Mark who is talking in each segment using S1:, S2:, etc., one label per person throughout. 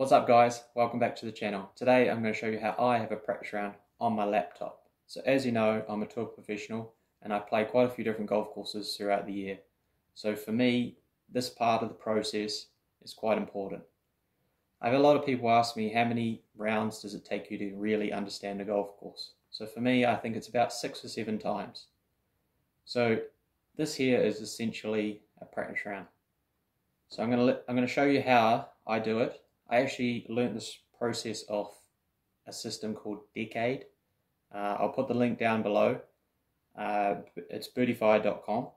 S1: What's up guys, welcome back to the channel. Today I'm going to show you how I have a practice round on my laptop. So as you know, I'm a tour professional and I play quite a few different golf courses throughout the year. So for me, this part of the process is quite important. I have a lot of people ask me how many rounds does it take you to really understand a golf course. So for me, I think it's about six or seven times. So this here is essentially a practice round. So I'm going to I'm going to show you how I do it I actually learned this process off a system called Decade. Uh, I'll put the link down below. Uh, it's birdiefire.com.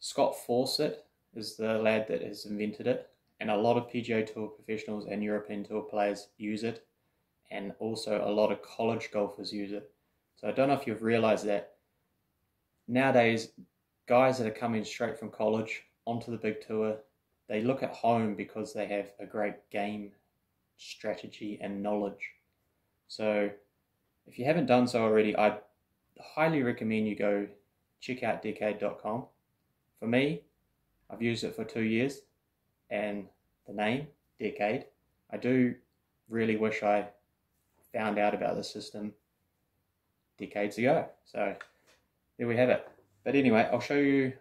S1: Scott Fawcett is the lad that has invented it, and a lot of PGA Tour professionals and European Tour players use it, and also a lot of college golfers use it. So I don't know if you've realized that nowadays, guys that are coming straight from college onto the big tour, they look at home because they have a great game strategy and knowledge. So, if you haven't done so already, I highly recommend you go check out decade.com. For me, I've used it for two years, and the name, Decade, I do really wish I found out about the system decades ago. So, there we have it. But anyway, I'll show you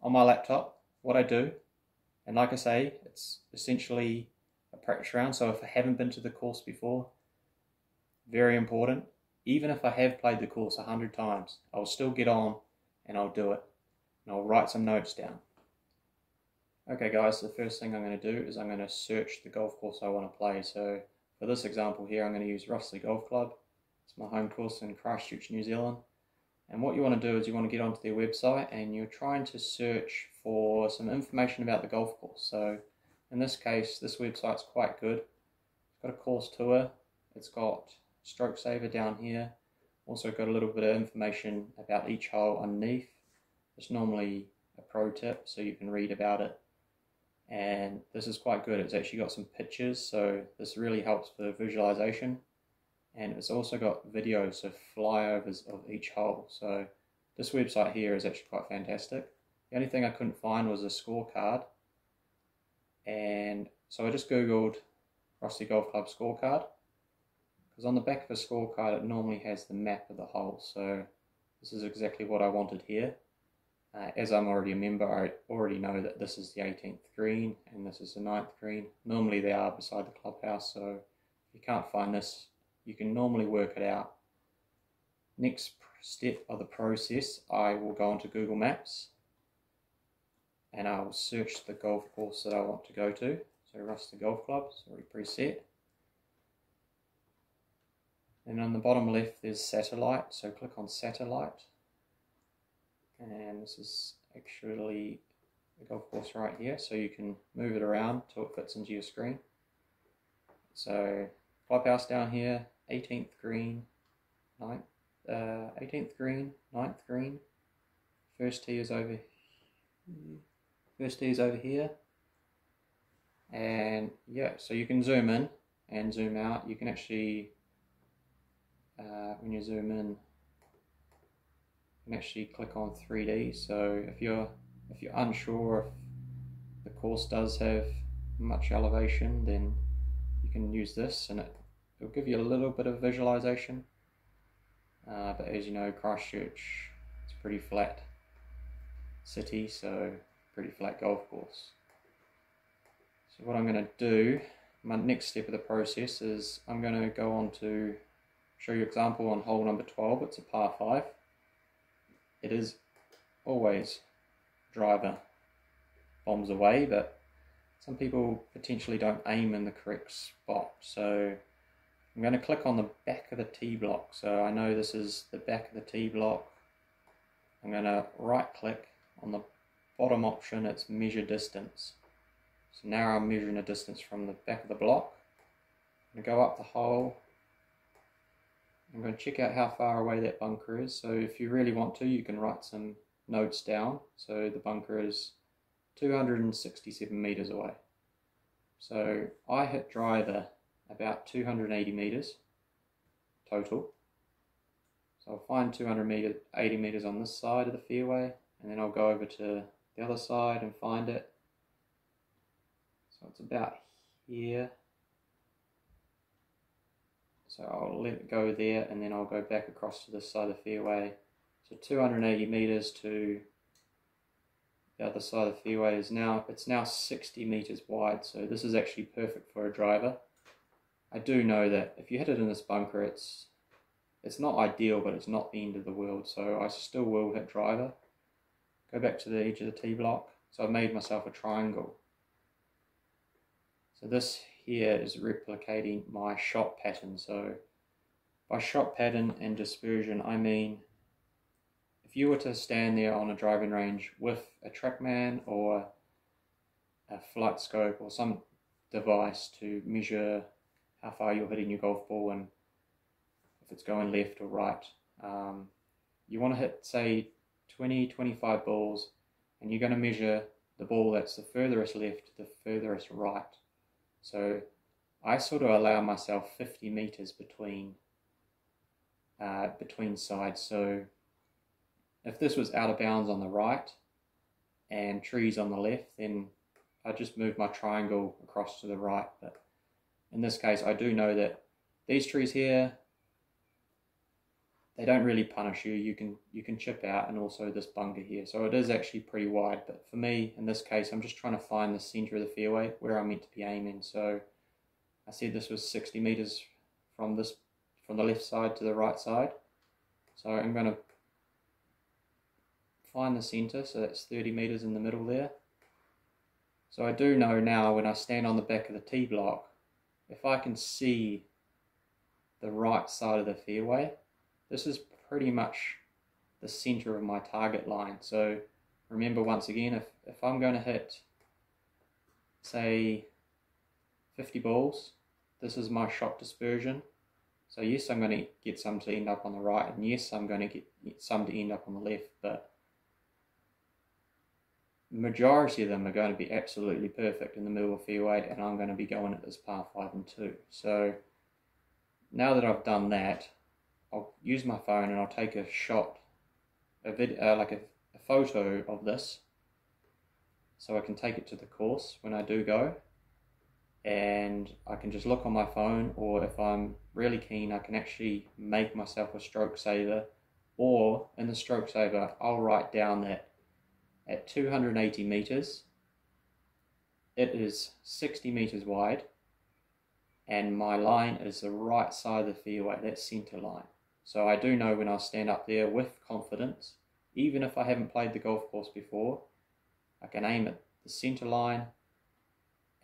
S1: on my laptop what I do and like I say, it's essentially a practice round. So if I haven't been to the course before, very important. Even if I have played the course a hundred times, I'll still get on and I'll do it. And I'll write some notes down. Okay guys, the first thing I'm going to do is I'm going to search the golf course I want to play. So for this example here, I'm going to use Russley Golf Club. It's my home course in Christchurch, New Zealand. And what you want to do is you want to get onto their website and you're trying to search for some information about the golf course. So in this case, this website's quite good. It's got a course tour. It's got stroke saver down here. Also got a little bit of information about each hole underneath. It's normally a pro tip, so you can read about it. And this is quite good. It's actually got some pictures, so this really helps for visualization and it's also got videos of flyovers of each hole. So this website here is actually quite fantastic. The only thing I couldn't find was a scorecard. And so I just Googled Russley Golf Club scorecard. Because on the back of a scorecard, it normally has the map of the hole. So this is exactly what I wanted here. Uh, as I'm already a member, I already know that this is the 18th green and this is the 9th green. Normally they are beside the clubhouse, so if you can't find this, you can normally work it out. Next step of the process, I will go onto Google Maps and I will search the golf course that I want to go to. So Russley Golf Club, it's already preset. And on the bottom left there's satellite, so click on satellite. And this is actually the golf course right here, so you can move it around till it fits into your screen. So clubhouse down here, 18th green, 9th, uh, 18th green, 9th green. First tee is over First tee is over here. And yeah, so you can zoom in and zoom out. You can actually, uh, when you zoom in, you can actually click on 3D. So if you're if you're unsure if the course does have much elevation, then you can use this and it it'll give you a little bit of visualization. Uh, but as you know, Christchurch it's a pretty flat city, so pretty flat golf course. So what I'm going to do, my next step of the process is I'm going to go on to show you example on hole number 12. It's a par 5. It is always driver bombs away, but some people potentially don't aim in the correct spot. So I'm going to click on the back of the tee block. So I know this is the back of the tee block. I'm going to right click on the bottom option, it's measure distance. So now I'm measuring a distance from the back of the block. I'm going to go up the hole. I'm going to check out how far away that bunker is. So if you really want to, you can write some notes down. So the bunker is 267 meters away. So I hit driver about 280 meters total. So I'll find 280 meters on this side of the fairway and then I'll go over to the other side and find it. So it's about here So I'll let it go there and then I'll go back across to this side of the fairway. So 280 meters to the other side of the fairway is now, it's now 60 meters wide. So this is actually perfect for a driver. I do know that if you hit it in this bunker, it's it's not ideal, but it's not the end of the world. So I still will hit driver. Go back to the edge of the tee block. So I've made myself a triangle. So this here is replicating my shot pattern. So by shot pattern and dispersion, I mean if you were to stand there on a driving range with a TrackMan or a FlightScope or some device to measure how far you're hitting your golf ball and if it's going left or right. Um, you want to hit, say, 20, 25 balls, and you're going to measure the ball that's the furthest left, the furthest right. So I sort of allow myself 50 meters between uh, between sides. So if this was out of bounds on the right and trees on the left, then I just move my triangle across to the right. But in this case, I do know that these trees here, they don't really punish you. You can you can chip out, and also this bunker here. So it is actually pretty wide. But for me, in this case, I'm just trying to find the center of the fairway where I'm meant to be aiming. So I said this was 60 meters from this from the left side to the right side. So I'm going to find the center. So that's 30 meters in the middle there. So I do know now when I stand on the back of the tee block, if I can see the right side of the fairway this is pretty much the center of my target line. So remember once again, if, if I'm going to hit, say, 50 balls, this is my shot dispersion. So yes, I'm going to get some to end up on the right, and yes, I'm going to get some to end up on the left, but majority of them are going to be absolutely perfect in the middle of fairway, and I'm going to be going at this par 5 and 2. So now that I've done that, I'll use my phone and I'll take a shot, a vid, uh, like a, a photo of this, so I can take it to the course when I do go, and I can just look on my phone, or if I'm really keen, I can actually make myself a stroke saver, or in the stroke saver, I'll write down that at 280 meters, it is 60 meters wide, and my line is the right side of the fairway, that center line. So I do know when I stand up there with confidence, even if I haven't played the golf course before, I can aim at the centre line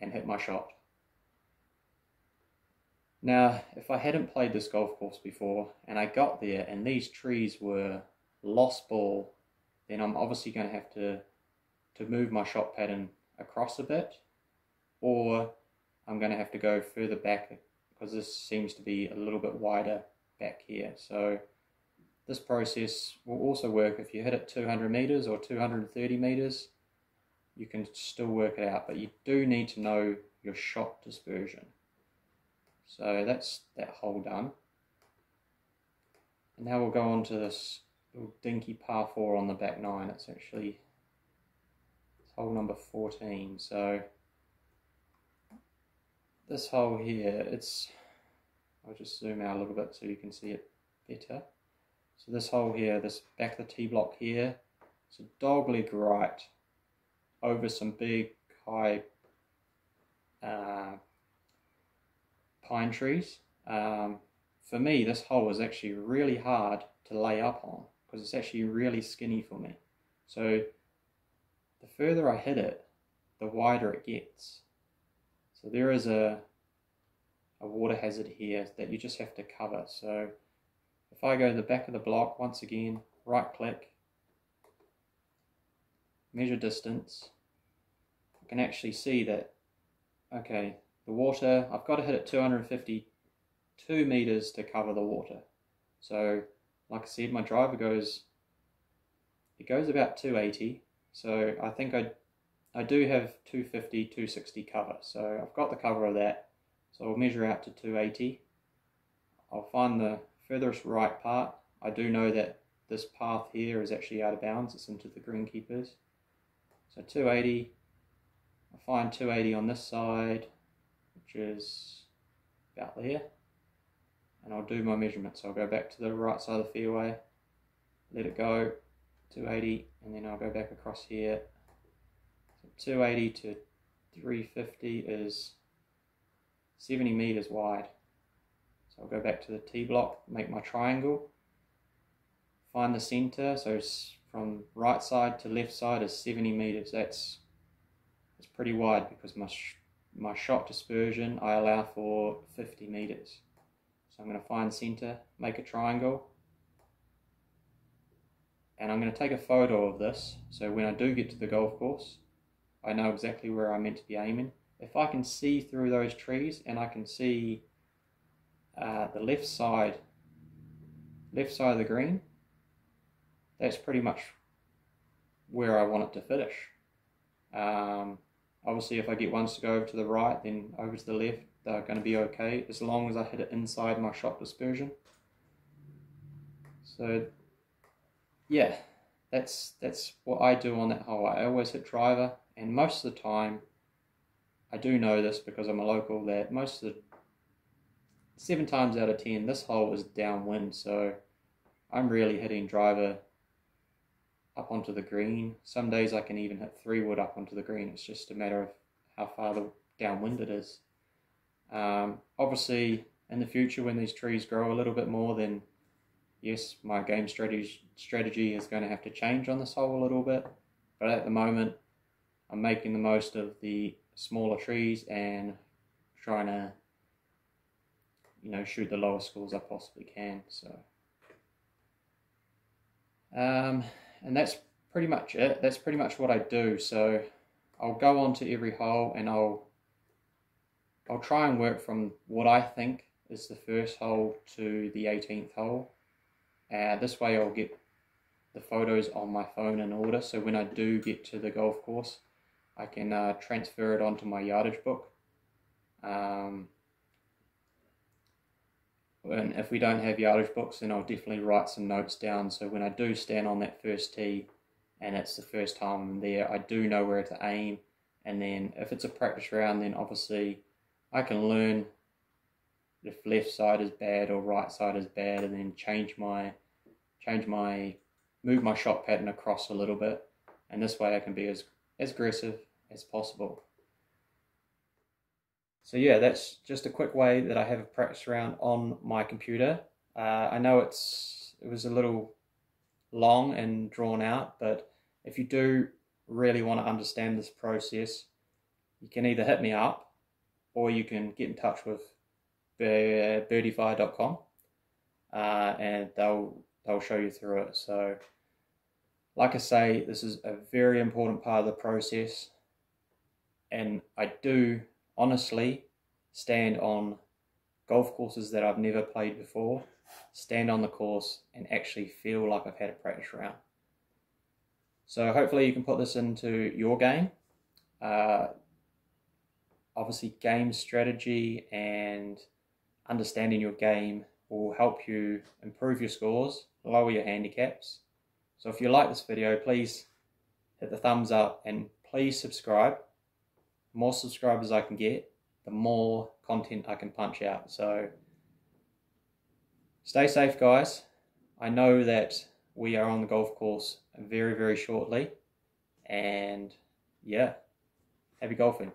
S1: and hit my shot. Now, if I hadn't played this golf course before and I got there and these trees were lost ball, then I'm obviously going to have to, to move my shot pattern across a bit or I'm going to have to go further back because this seems to be a little bit wider back here. So this process will also work if you hit it 200 meters or 230 meters, you can still work it out, but you do need to know your shot dispersion. So that's that hole done. And now we'll go on to this little dinky par 4 on the back 9. It's actually it's hole number 14. So this hole here, it's I'll just zoom out a little bit so you can see it better. So this hole here, this back of the tee block here, it's a dogleg right over some big high uh, pine trees. Um, for me, this hole is actually really hard to lay up on because it's actually really skinny for me. So the further I hit it, the wider it gets. So there is a a water hazard here that you just have to cover. So if I go to the back of the block, once again, right click, measure distance, I can actually see that, okay, the water, I've got to hit it 252 meters to cover the water. So like I said, my driver goes, it goes about 280. So I think I, I do have 250, 260 cover. So I've got the cover of that. So I'll measure out to 280. I'll find the furthest right part. I do know that this path here is actually out of bounds. It's into the greenkeepers. So 280. I find 280 on this side, which is about there. and I'll do my measurement. So I'll go back to the right side of the fairway, let it go, 280, and then I'll go back across here. So 280 to 350 is 70 meters wide. So I'll go back to the tee block, make my triangle, find the center. So from right side to left side is 70 meters. That's it's pretty wide because my my shot dispersion I allow for 50 meters. So I'm going to find center, make a triangle, and I'm going to take a photo of this. So when I do get to the golf course, I know exactly where I'm meant to be aiming. If I can see through those trees and I can see uh, the left side, left side of the green, that's pretty much where I want it to finish. Um, obviously, if I get ones to go over to the right, then over to the left, they're going to be okay as long as I hit it inside my shot dispersion. So, yeah, that's that's what I do on that hole. I always hit driver, and most of the time, I do know this because I'm a local. That most of the seven times out of ten, this hole is downwind, so I'm really hitting driver up onto the green. Some days I can even hit three wood up onto the green. It's just a matter of how far the downwind it is. Um, obviously, in the future, when these trees grow a little bit more, then yes, my game strategy strategy is going to have to change on this hole a little bit. But at the moment, I'm making the most of the smaller trees and trying to, you know, shoot the lowest scores I possibly can. So. Um, and that's pretty much it. That's pretty much what I do. So I'll go on to every hole and I'll I'll try and work from what I think is the first hole to the 18th hole. Uh, this way I'll get the photos on my phone in order so when I do get to the golf course I can uh, transfer it onto my yardage book. Um, and if we don't have yardage books, then I'll definitely write some notes down. So when I do stand on that first tee, and it's the first time I'm there, I do know where to aim. And then if it's a practice round, then obviously I can learn if left side is bad or right side is bad, and then change my change my move my shot pattern across a little bit. And this way I can be as as aggressive as possible. So yeah, that's just a quick way that I have a practice round on my computer. Uh, I know it's it was a little long and drawn out, but if you do really want to understand this process, you can either hit me up or you can get in touch with birdiefire.com uh, and they'll they'll show you through it. So, like I say, this is a very important part of the process, and I do honestly stand on golf courses that I've never played before, stand on the course and actually feel like I've had a practice round. So hopefully you can put this into your game. Uh, obviously game strategy and understanding your game will help you improve your scores, lower your handicaps. So if you like this video, please hit the thumbs up and please subscribe The more subscribers I can get, the more content I can punch out. So stay safe, guys. I know that we are on the golf course very, very shortly. And yeah, happy golfing.